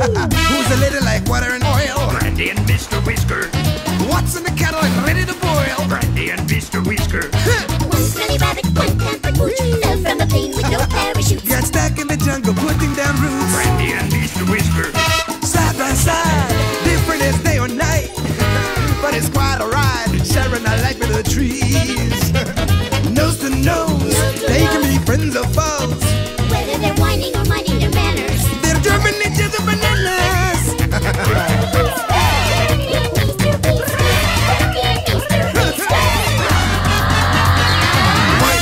Who's a little like water and oil? Brandy and Mr. Whisker. What's in the kettle and ready to boil? Brandy and Mr. Whisker. One smelly rabbit, one pampered mooch Fell from a plane with no parachute Got stuck in the jungle putting down roots. Brandy and Mr. Whisker. Side by side,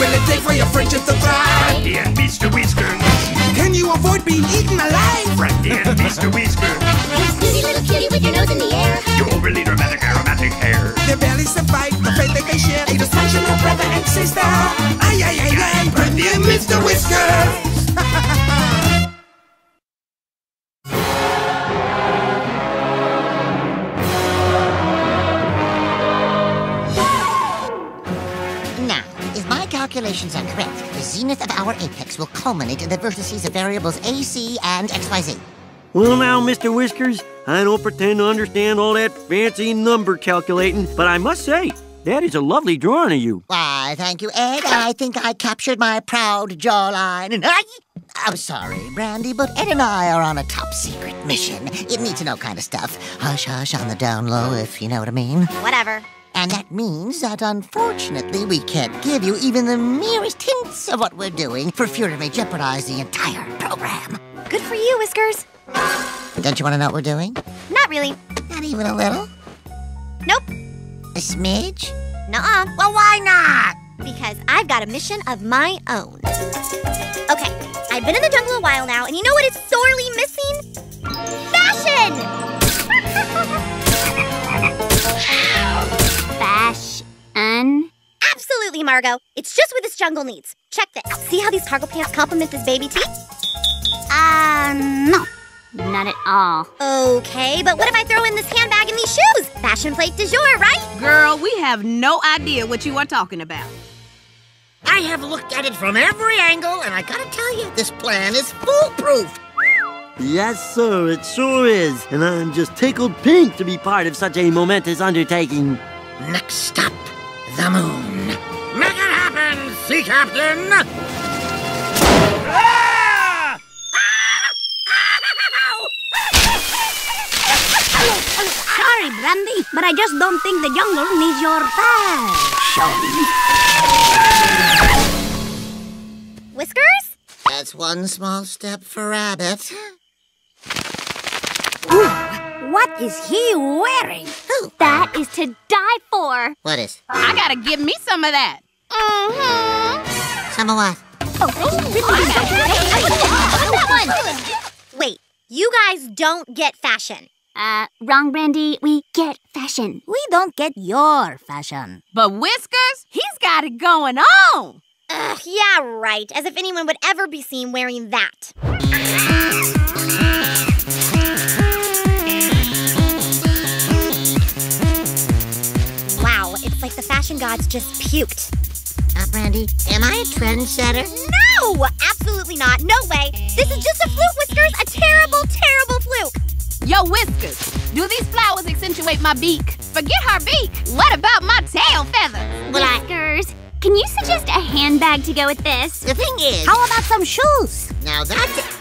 will it take for your friendship to thrive? Brandy and Mr. Whisker. Can you avoid being eaten alive? Brandy and Mr. Whisker. Snooty little cutie with your nose in the air Your overly dramatic aromatic hair. Their bellies survive the fate that they share. A dysfunctional brother and sister. Ay, ay, ay, ay, Brandy and Mr. Whiskers. Calculations are correct, the zenith of our apex will culminate in the vertices of variables AC and XYZ. Well, now, Mr. Whiskers, I don't pretend to understand all that fancy number calculating, but I must say, that is a lovely drawing of you. Why, thank you, Ed. I think I captured my proud jawline. And I, I'm sorry, Brandy, but Ed and I are on a top secret mission. It need to know kind of stuff. Hush, hush on the down low, if you know what I mean. Whatever And that means that unfortunately we can't give you even the merest hints of what we're doing for fear it may jeopardize the entire program. Good for you, Whiskers Don't you want to know what we're doing? Not really Not even a little? Nope A smidge? Nuh-uh Well, why not? Because I've got a mission of my own Okay, I've been in the jungle a while now And you know what is sorely missing? Fashion! Fashion? Margo. It's just what this jungle needs. Check this. See how these cargo pants complement this baby tee? Uh, no. Not at all. Okay, but what if I throw in this handbag and these shoes? Fashion plate du jour, right? Girl, we have no idea what you are talking about. I have looked at it from every angle, and I gotta tell you, this plan is foolproof. Yes, sir, it sure is. And I'm just tickled pink to be part of such a momentous undertaking. Next stop, the moon. Make it happen, sea captain! Sorry, Brandy, but I just don't think the jungle needs your fashion. Whiskers? That's one small step for Rabbit. What is he wearing? That is to die for. What is? I gotta give me some of that. Mm-hmm. Some of what? that Wait, you guys don't get fashion. Uh, wrong, Brandy. We get fashion. We don't get your fashion. But Whiskers, he's got it going on. Ugh, yeah, right. As if anyone would ever be seen wearing that. Wow, it's like the fashion gods just puked. Brandy, am I a trendsetter? No! Absolutely not. No way. This is just a fluke, Whiskers. A terrible, terrible fluke. Yo, Whiskers, do these flowers accentuate my beak? Forget her beak. What about my tail feathers? Well, I... Whiskers, can you suggest a handbag to go with this? The thing is... How about some shoes? Now that's...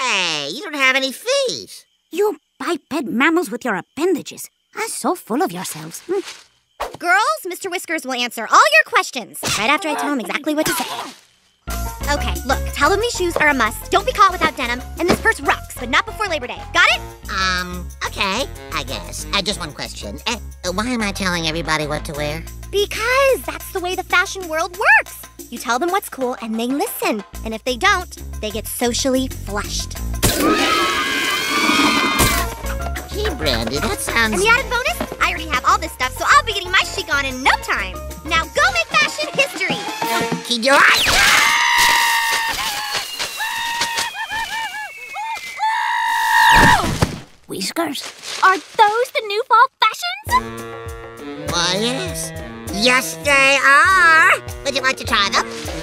Hey, you don't have any feet. You biped mammals with your appendages I'm so full of yourselves. Hmm. Girls, Mr. Whiskers will answer all your questions right after I tell him exactly what to say. Okay, look, tell him these shoes are a must. Don't be caught without denim. And this purse rocks, but not before Labor Day. Got it? Um, okay, I guess. Uh, just one question. Uh, why am I telling everybody what to wear? Because that's the way the fashion world works. You tell them what's cool and they listen. And if they don't, they get socially flushed. Gee, Brandy, that sounds... And the added bonus, I all this stuff, so I'll be getting my chic on in no time. Now go make fashion history. Keep your eyes... Whiskers, are those the new fall fashions? Why, yes. Yes, they are. Would you like to try them?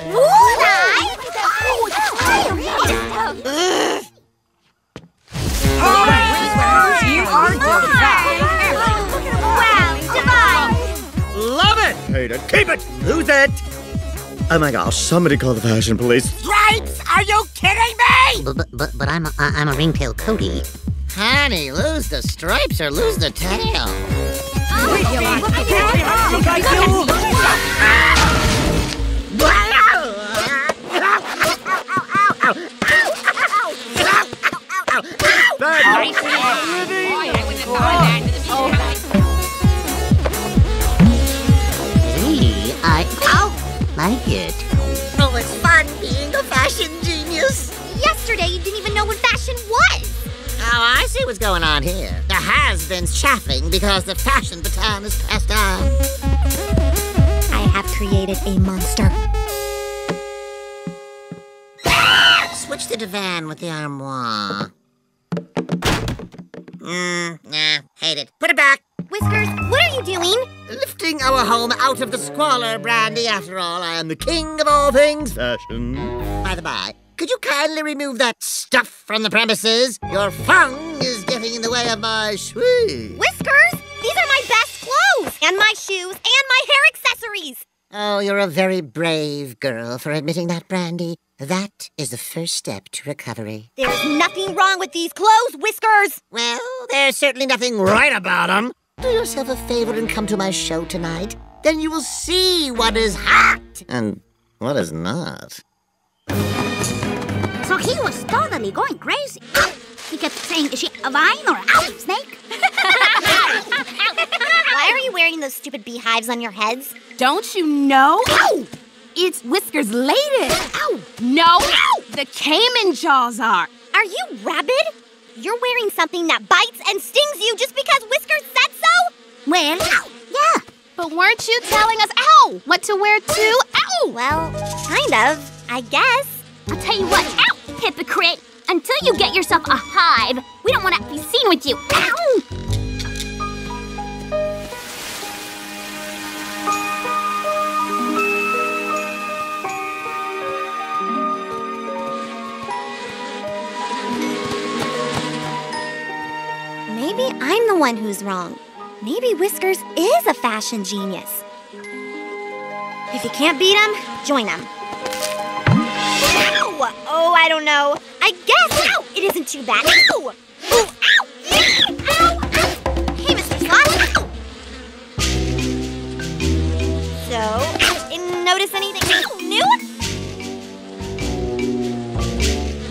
Hate it. Keep it! Lose it! Oh my gosh, somebody call the fashion police. Stripes? Are you kidding me? But, but, but, but I'm, a, I'm a ringtail Cody. Honey, lose the stripes or lose the tail. Gee, I ow, like it. Oh, it's fun being a fashion genius. Yesterday, you didn't even know what fashion was. Oh, I see what's going on here. The has-beens chaffing because the fashion baton is passed on. I have created a monster. Switch the divan with the armoire. Mmm, nah, hate it. Put it back. Whiskers, what are you doing? Lifting our home out of the squalor, Brandy. After all, I am the king of all things Fashion. By the by, could you kindly remove that stuff from the premises? Your fung is getting in the way of my shui. Whiskers, these are my best clothes, and my shoes, and my hair accessories. Oh, you're a very brave girl for admitting that, Brandy. That is the first step to recovery. There's nothing wrong with these clothes, Whiskers. Well, there's certainly nothing right about them. Do yourself a favor and come to my show tonight. Then you will see what is hot and what is not. So he was totally going crazy. He kept saying, is she a vine or a snake? Why are you wearing those stupid beehives on your heads? Don't you know? Ow! It's Whiskers' latest. Ow! No! Ow! The Cayman jaws are. Are you rabid? You're wearing something that bites and stings you just because Whiskers said so? Well, yeah. But weren't you telling us, ow, what to wear too? Ow! Well, kind of, I guess. I'll tell you what, ow, hypocrite. Until you get yourself a hive, we don't want to be seen with you. Ow! Maybe I'm the one who's wrong. Maybe Whiskers is a fashion genius. If you can't beat him, join him. Oh, I don't know. I guess ow, it isn't too bad. Ow! Ooh, ow! Ow! Ow! Hey, Mr. Sloth. Ow! So, didn't notice anything new?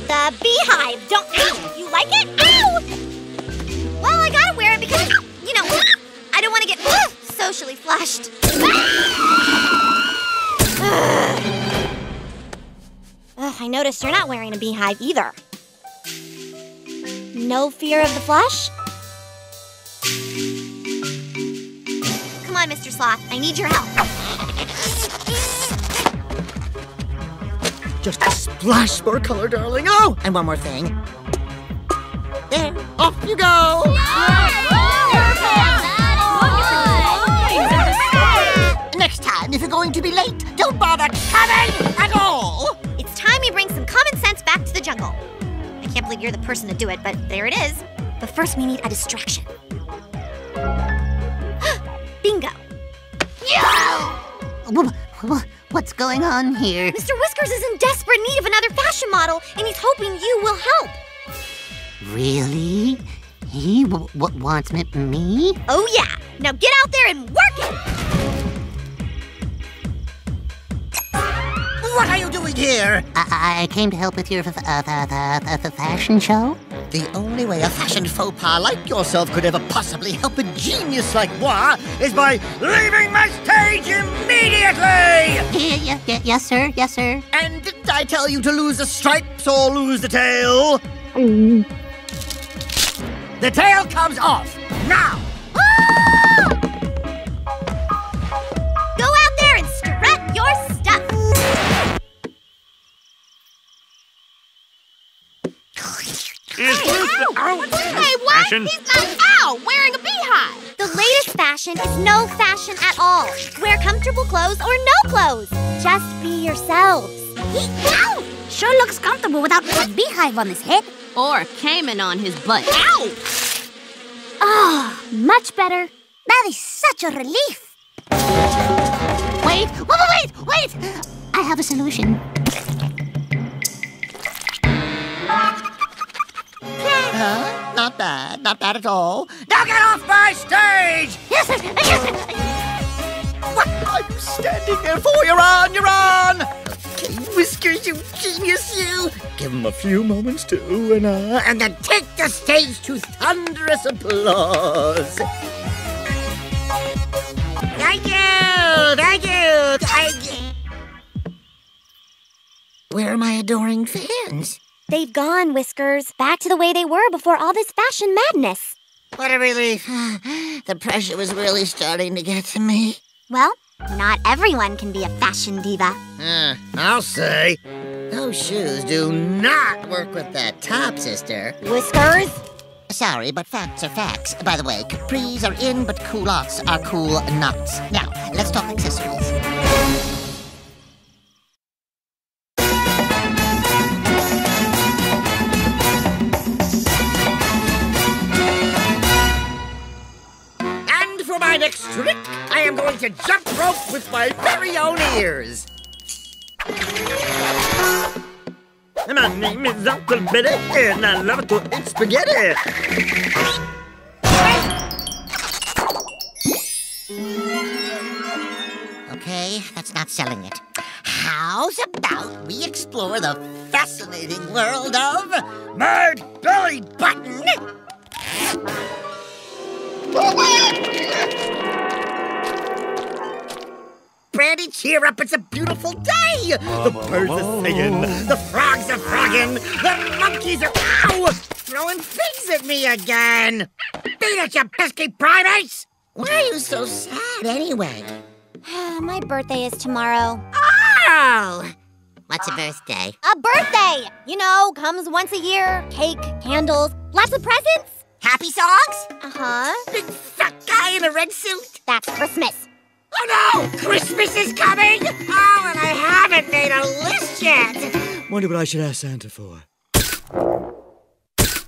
The beehive. Don't. Ow! You like it? Ow! Well, I gotta wear it because, you know, I don't want to get socially flushed. Ah! Ugh, I noticed you're not wearing a beehive either. No fear of the flush? Come on, Mr. Sloth. I need your help. Just a splash more color, darling. Oh, and one more thing. There, off you go. Next time, if you're going to be late, don't bother coming at all. Jungle. I can't believe you're the person to do it, but there it is. But first, we need a distraction. Bingo. Wh- What's going on here? Mr. Whiskers is in desperate need of another fashion model, and he's hoping you will help. Really? He wants me? Oh, yeah. Now get out there and work it. What are you doing here? I, I came to help with your f- uh, fashion show. The only way a fashion faux pas like yourself could ever possibly help a genius like moi is by leaving my stage immediately! Yeah, yeah, yes, sir, yes, sir. And didn't I tell you to lose the stripes or lose the tail? The tail comes off now! Ow? Hey, what? Fashion? He's not out wearing a beehive. The latest fashion is no fashion at all. Wear comfortable clothes or no clothes. Just be yourselves. Ow! Sure looks comfortable without a beehive on his head. Or a Cayman on his butt. Ow! Oh, ah, much better. That is such a relief. Wait, wait, wait, wait! I have a solution. Huh? Not bad. Not bad at all. Now get off my stage! Yes, sir. Yes, What are you standing there for? You're on, you're on! Okay, Whiskers, you genius, you! Give him a few moments to, and, uh, and then take the stage to thunderous applause. Thank you! Thank you! Thank you! Where are my adoring fans? They've gone, Whiskers. Back to the way they were before all this fashion madness. What a relief. The pressure was really starting to get to me. Well, not everyone can be a fashion diva. Uh, I'll say. Those shoes do not work with that top, sister. Whiskers? Sorry, but facts are facts. By the way, capris are in, but culottes are cool nuts. Now, let's talk accessories. For my next trick, I am going to jump rope with my very own ears. My name is Uncle Billy, and I love to eat spaghetti. Okay, that's not selling it. How's about we explore the fascinating world of my Belly Button? Brandy, cheer up, it's a beautiful day! The birds are singing, the frogs are frogging, the monkeys are ow! Throwing things at me again! Beat it, you pesky primates! Why are you so sad anyway? My birthday is tomorrow. Oh! What's a birthday? A birthday! You know, comes once a year. Cake, candles, lots of presents. Happy songs? Uh huh. Big fat guy in a red suit? That's Christmas. Oh no! Christmas is coming! Oh, and I haven't made a list yet! Wonder what I should ask Santa for.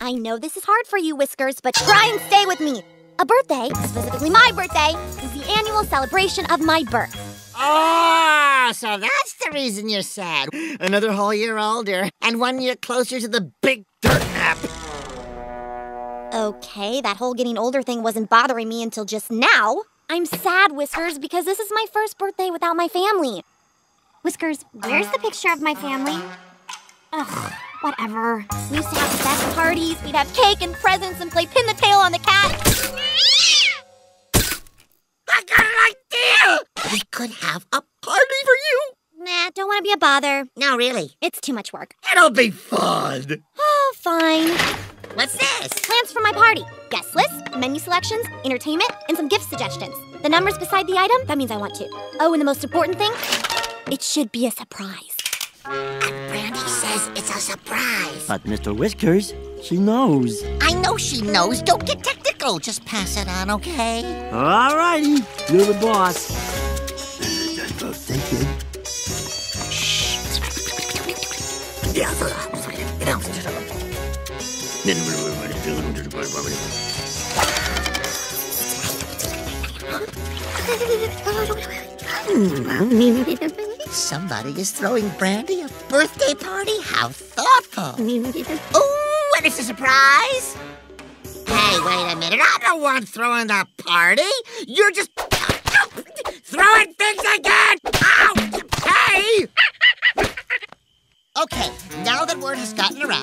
I know this is hard for you, Whiskers, but try and stay with me. A birthday, specifically my birthday, is the annual celebration of my birth. Oh, so that's the reason you're sad. Another whole year older, and one year closer to the big dirt nap. Okay, that whole getting older thing wasn't bothering me until just now. I'm sad, Whiskers, because this is my first birthday without my family. Whiskers, where's the picture of my family? Ugh, whatever. We used to have the best parties. We'd have cake and presents and play pin the tail on the cat. I got an idea! We could have a party for you! Nah, don't want to be a bother. No, really. It's too much work. It'll be fun! Oh, fine. What's this? Plans for my party. Guest list, menu selections, entertainment, and some gift suggestions. The numbers beside the item, that means I want to. Oh, and the most important thing, it should be a surprise. And Brandy says it's a surprise. But Mr. Whiskers, she knows. I know she knows. Don't get technical. Just pass it on, okay? All righty, you're the boss. Somebody is throwing Brandy a birthday party? How thoughtful. Oh, and it's a surprise? Hey, wait a minute. I'm the one throwing the party. You're just throwing things again.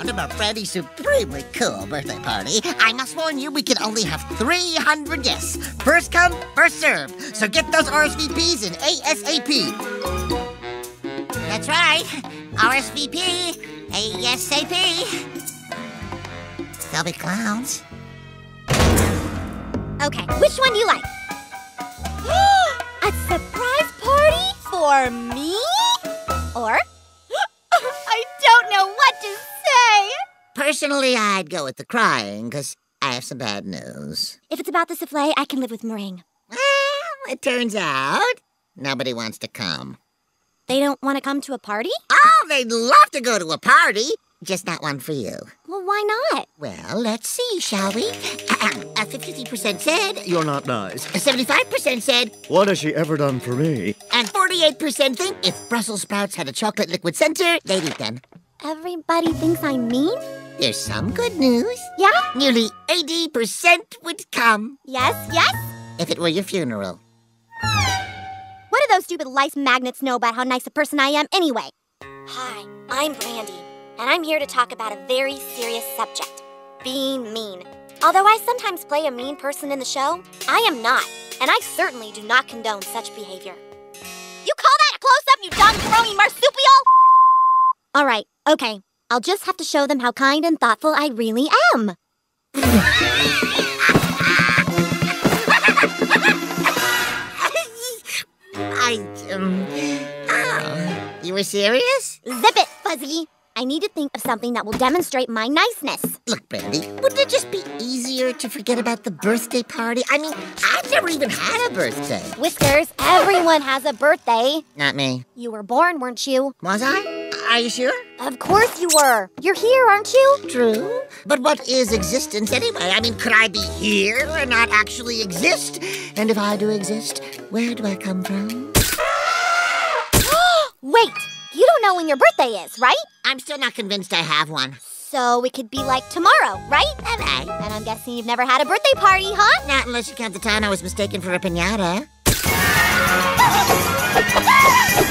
Around about Brandy's supremely cool birthday party, I must warn you we can only have 300 guests. First come, first serve. So get those RSVPs in ASAP. That's right. RSVP, ASAP. They'll be clowns. Okay, which one do you like? a surprise party for me? Or Personally, I'd go with the crying, because I have some bad news. If it's about the souffle, I can live with meringue. Well, it turns out nobody wants to come. They don't want to come to a party? Oh, they'd love to go to a party, just not one for you. Well, why not? Well, let's see, shall we? Uh, 53% said, You're not nice. 75% said, What has she ever done for me? and 48% think if Brussels sprouts had a chocolate liquid center, they'd eat them. Everybody thinks I'm mean? There's some good news. Yeah? Nearly 80% would come Yes, yes? if it were your funeral. What do those stupid lice magnets know about how nice a person I am anyway? Hi, I'm Brandy, and I'm here to talk about a very serious subject being mean. Although I sometimes play a mean person in the show, I am not, and I certainly do not condone such behavior. You call that a close up, you dog throwing marsupial? All right, okay. I'll just have to show them how kind and thoughtful I really am. I, um, oh, you were serious? Zip it, Fuzzy. I need to think of something that will demonstrate my niceness. Look, Brandy, wouldn't it just be easier to forget about the birthday party? I mean, I've never even had a birthday. Whiskers, everyone has a birthday. Not me. You were born, weren't you? Was I? Are you sure? Of course you were. You're here, aren't you? True. But what is existence anyway? I mean, could I be here and not actually exist? And if I do exist, where do I come from? Wait, you don't know when your birthday is, right? I'm still not convinced I have one. So it could be like tomorrow, right? Okay. And I'm guessing you've never had a birthday party, huh? Not unless you count the time I was mistaken for a pinata.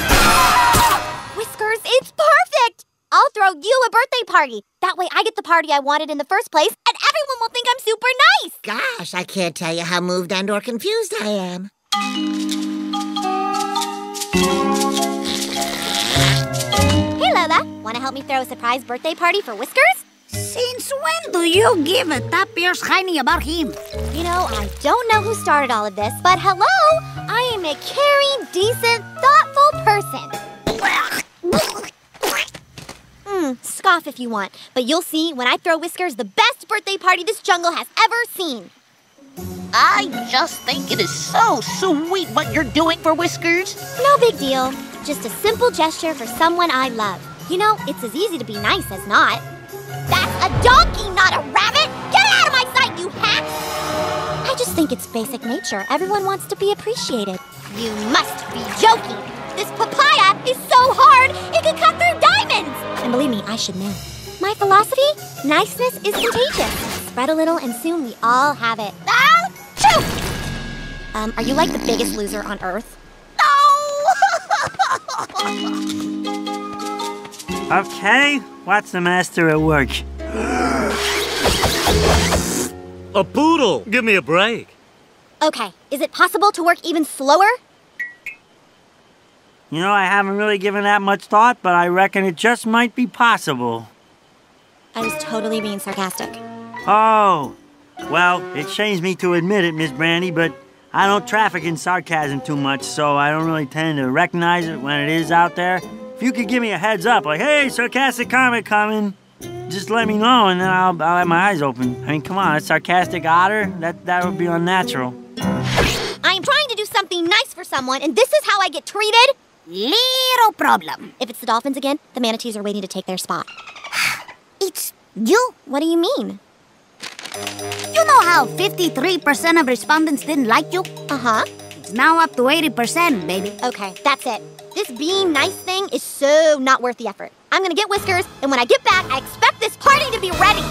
Whiskers, it's perfect! I'll throw you a birthday party. That way I get the party I wanted in the first place, and everyone will think I'm super nice. Gosh, I can't tell you how moved and or confused I am. Hey, Lola. Want to help me throw a surprise birthday party for Whiskers? Since when do you give a tapir's hiney about him? You know, I don't know who started all of this, but hello! I am a caring, decent, thoughtful person. Scoff if you want, but you'll see when I throw Whiskers the best birthday party this jungle has ever seen. I just think it is so sweet what you're doing for Whiskers. No big deal. Just a simple gesture for someone I love. You know, it's as easy to be nice as not. That's a donkey, not a rabbit! Get out of my sight, you hack! I just think it's basic nature. Everyone wants to be appreciated. You must be joking! This papaya is so hard, it could cut through diamonds! And believe me, I should know. My philosophy? Niceness is contagious. Spread a little and soon we all have it. Ah! Choo! Um, are you like the biggest loser on Earth? No! okay, what's the master at work? A poodle! Give me a break. Okay, is it possible to work even slower? You know, I haven't really given that much thought, but I reckon it just might be possible. I was totally being sarcastic. Oh, well, it shames me to admit it, Miss Brandy, but I don't traffic in sarcasm too much, so I don't really tend to recognize it when it is out there. If you could give me a heads up, like, hey, sarcastic comment coming, just let me know, and then I'll, I'll have my eyes open. I mean, come on, a sarcastic otter? That, that would be unnatural. I am trying to do something nice for someone, and this is how I get treated? Little problem. If it's the dolphins again, the manatees are waiting to take their spot. It's you. What do you mean? You know how 53% of respondents didn't like you? Uh huh. It's now up to 80%, baby. Okay, that's it. This being nice thing is so not worth the effort. I'm gonna get Whiskers, and when I get back, I expect this party to be ready.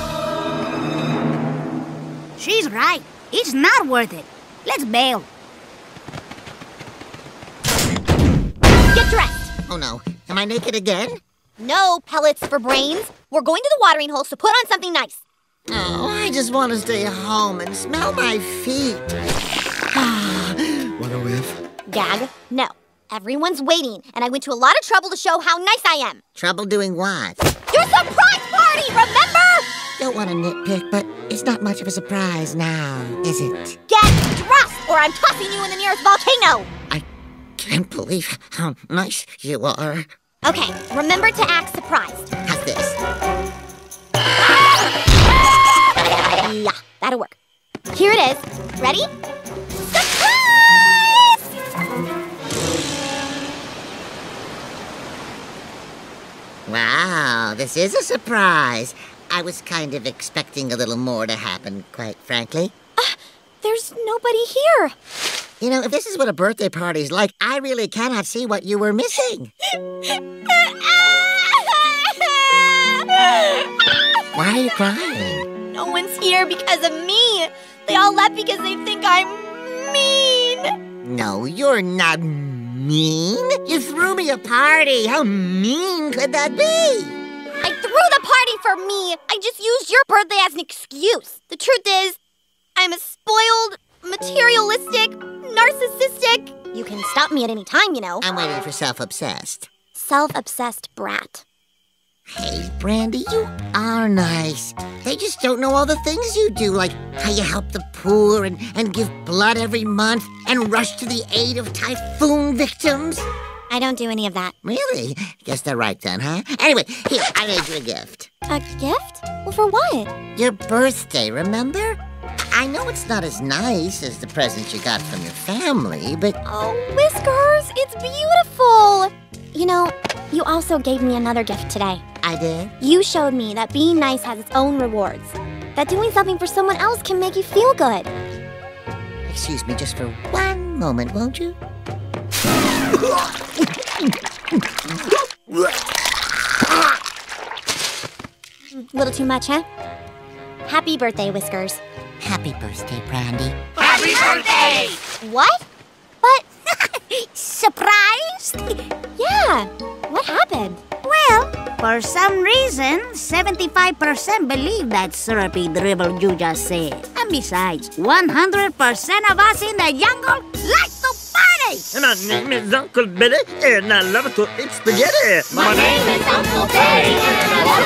She's right. It's not worth it. Let's bail. Get dressed. Oh no, am I naked again? No pellets for brains. We're going to the watering hole, so put on something nice. Oh, I just want to stay home and smell my feet. What a whiff. Gag. No. Everyone's waiting, and I went to a lot of trouble to show how nice I am. Trouble doing what? Your surprise party, remember? Don't want to nitpick, but it's not much of a surprise now, is it? Get dressed, or I'm tossing you in the nearest volcano. I can't believe how nice you are. Okay, remember to act surprised. How's this? Yeah, that'll work. Here it is. Ready? Surprise! Wow, this is a surprise. I was kind of expecting a little more to happen, quite frankly. Uh, there's nobody here. You know, if this is what a birthday party's like, I really cannot see what you were missing. Why are you crying? No one's here because of me. They all left because they think I'm mean. No, you're not mean. You threw me a party. How mean could that be? I threw the party for me. I just used your birthday as an excuse. The truth is, narcissistic. You can stop me at any time, you know. I'm waiting for self-obsessed. Self-obsessed brat. Hey, Brandy, you are nice. They just don't know all the things you do, like how you help the poor and, and give blood every month and rush to the aid of typhoon victims. I don't do any of that. Really? Guess they're right then, huh? Anyway, here, I made you a gift. A gift? Well, for what? Your birthday, remember? I know it's not as nice as the present you got from your family, but Oh, Whiskers, it's beautiful. You know, you also gave me another gift today. I did. You showed me that being nice has its own rewards. That doing something for someone else can make you feel good. Excuse me just for one moment, won't you? Little too much, huh? Happy birthday, Whiskers. Happy birthday, Brandy. Happy birthday! What? But, Surprised? yeah, what happened? Well, for some reason, 75% believe that syrupy dribble you just said. And besides, 100% of us in the jungle like to party! And my name is Uncle Billy, and I love to eat spaghetti. My name is Uncle Billy, and I love to eat